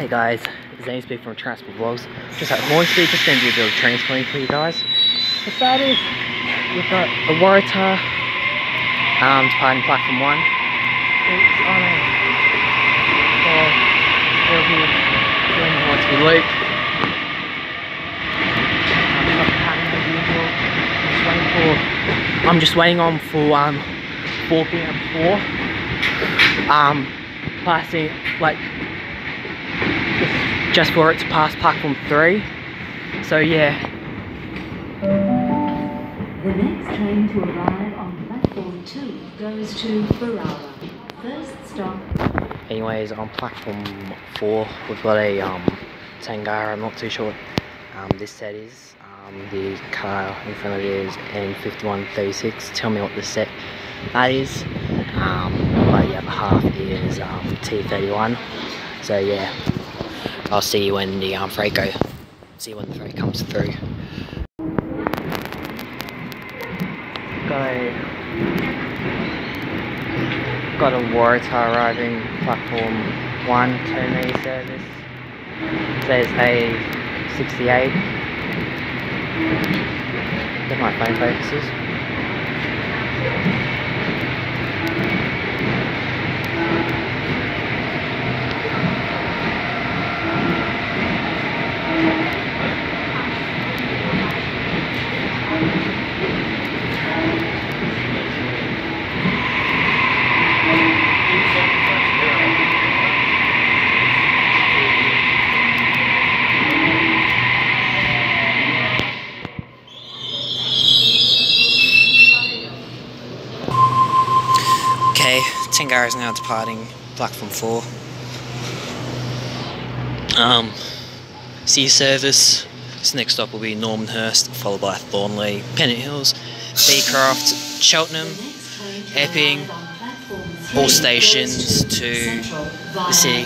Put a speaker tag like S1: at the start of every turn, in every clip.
S1: Hey guys, it's Zane speaking from Transport Vlogs. Just at Hornsby, just going to do a bit of trainspotting for you guys. The start is, we've got a Waratah, um, departing platform 1. It's on a, for, it'll be doing the Hornsby loop. I'm just waiting on for um 4 p.m. 4 um passing like just for it to pass platform 3 so yeah.
S2: The next train to arrive on platform 2 goes to Berowra. First stop,
S1: anyways on platform 4 we've got a um Tangara I'm not too sure. What um, this set is um, the car in front of it is N5136 tell me what the set that is. Um, but the other half is um, T31 so yeah I'll see you when the um, freight go see when the freight comes through. Got a got a Waratah arriving platform 1 to me service. Says hey 68 Get my phone focuses Okay, is now departing platform 4. Um, sea service. This next stop will be Normanhurst, followed by Thornleigh, Pennant Hills, Beecroft, Cheltenham, Epping,
S2: arrive on platform 3
S1: all stations to the city.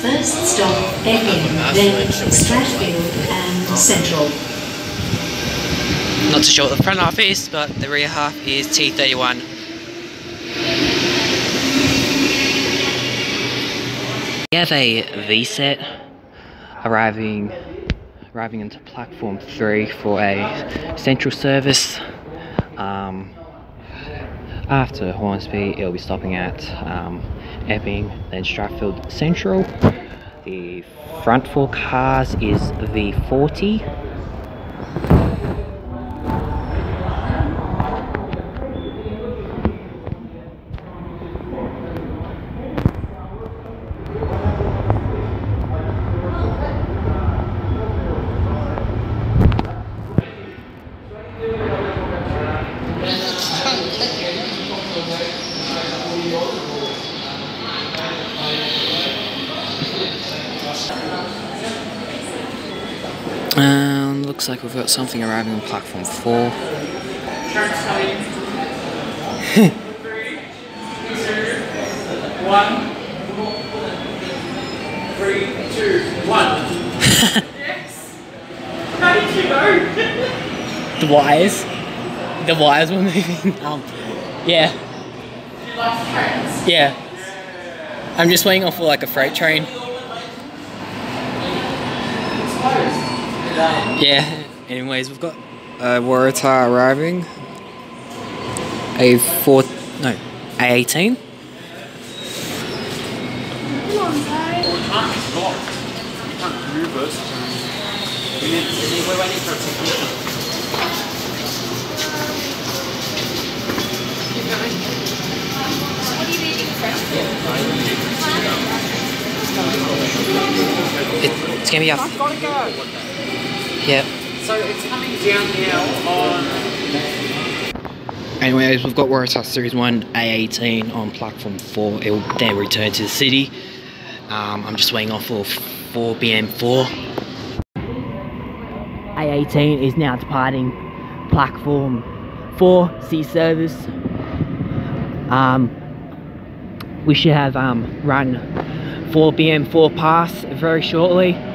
S2: First stop, Epping, then Strathfield and Central.
S1: Not too sure what the front half is, but the rear half is T31. We have a V set arriving arriving into platform 3 for a central service. Um, after Hornsby, it'll be stopping at um, Epping, then Strathfield Central. The front four cars is V40. Um, looks like we've got something arriving on platform four.
S3: One. Three, two, one. yes. How did you know?
S1: The wires, the wires were moving. Um, yeah,
S3: you like trains?
S1: yeah. I'm just waiting off for like a freight train.
S3: It's closed.
S1: Yeah. Anyways, we've got uh, Waratah arriving. A four, no, A eighteen.
S3: Well, we can't stop. We can't move it. We need, we're waiting for a technician.
S1: It, it's gonna be up.
S3: I've got to go.
S1: Yep.
S3: So it's coming down now on.
S1: Anyways, we've got Waratah Series 1 A18 on platform 4. It will then return to the city. Um, I'm just waiting off for 4 BM 4. A18 is now departing platform 4 C service. Um, we should have um, run 4 BM 4 pass very shortly.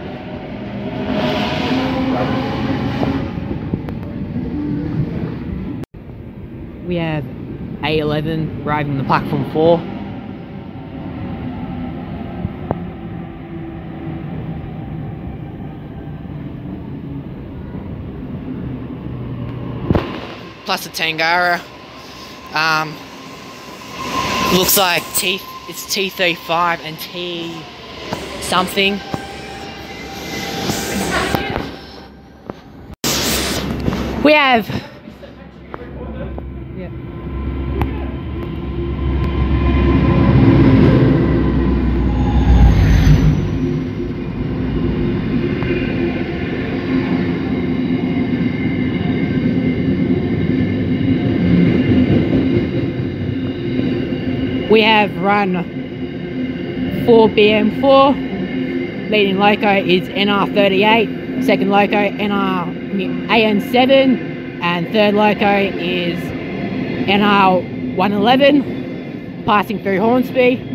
S1: we have A11 riding the platform 4. Plus a Tangara. Um, looks like T, it's T35 and T something. We have We have run 4BM4. Leading loco is NR38. Second loco NR AN7. And third loco is NR111. Passing through Hornsby.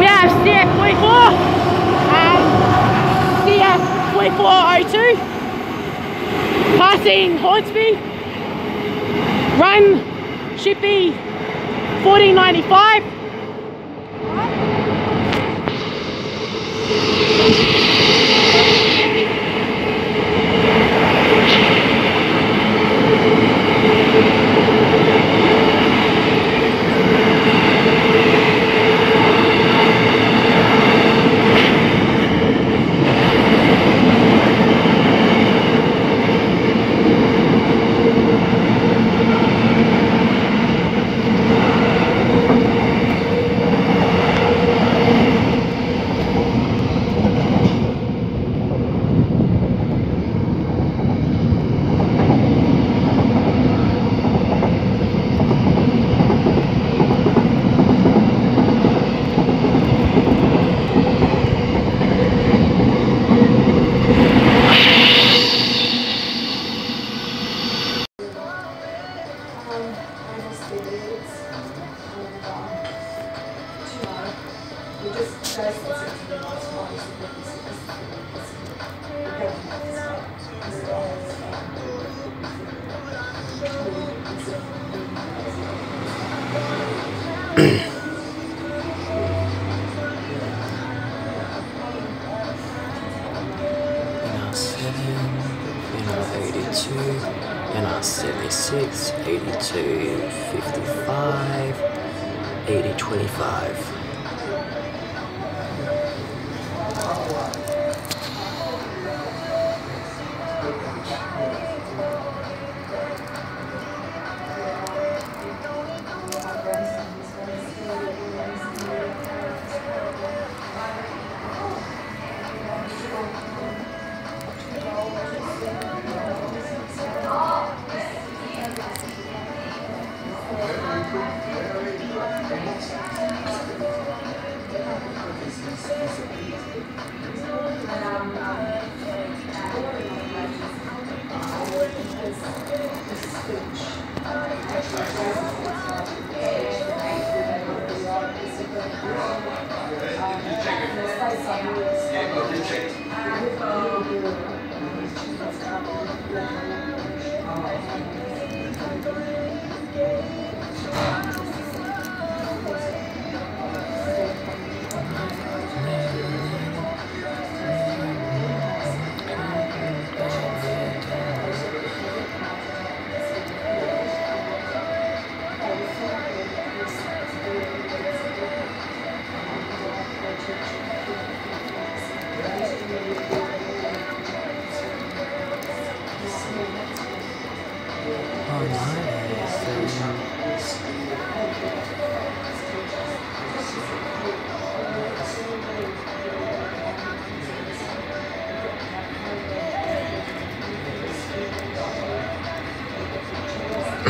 S1: We have CF24 and CF2402 passing Hornsby. Run should be 1495. NR7, NR82, NR76, 82, 55, 8025.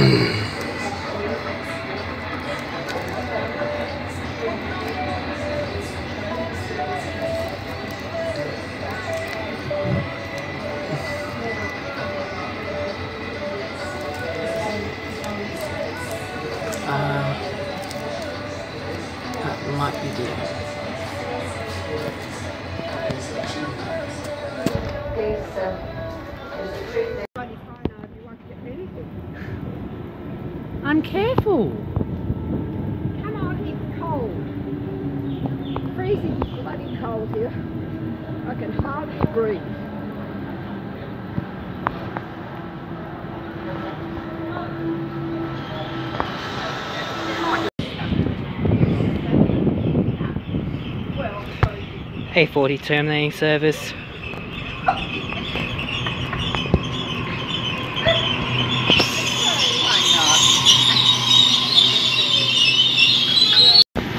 S1: Uh, that might be the A40 terminating service.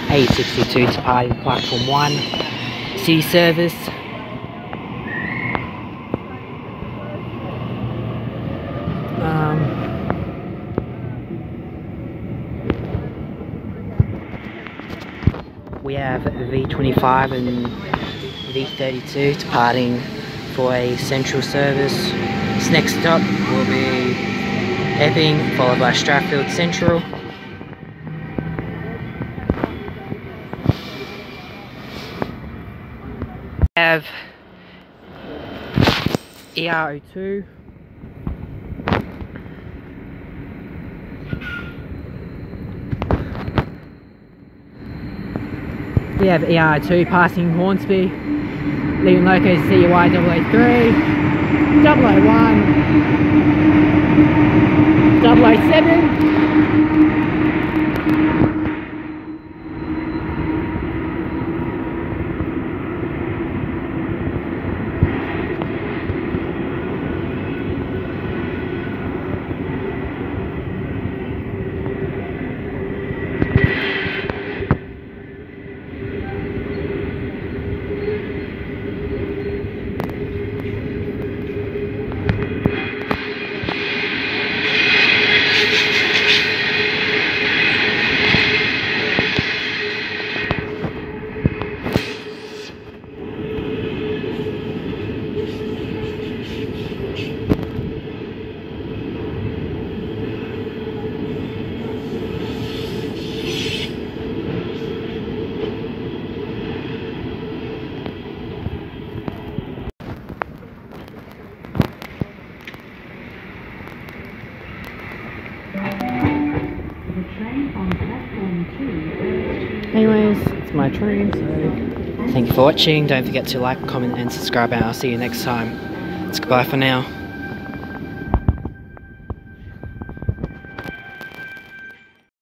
S1: A62 to departing platform 1. C service. Um, we have V25 and V32 departing for a central service. This next stop will be Epping, followed by Strathfield Central. We have ER02 We have ER2 passing Hornsby, leaving loco CY 003, 001, 007.
S2: The train on platform 2 goes to
S1: My train, so thank you for watching. Don't forget to like, comment and subscribe and I'll see you next time. It's goodbye for now.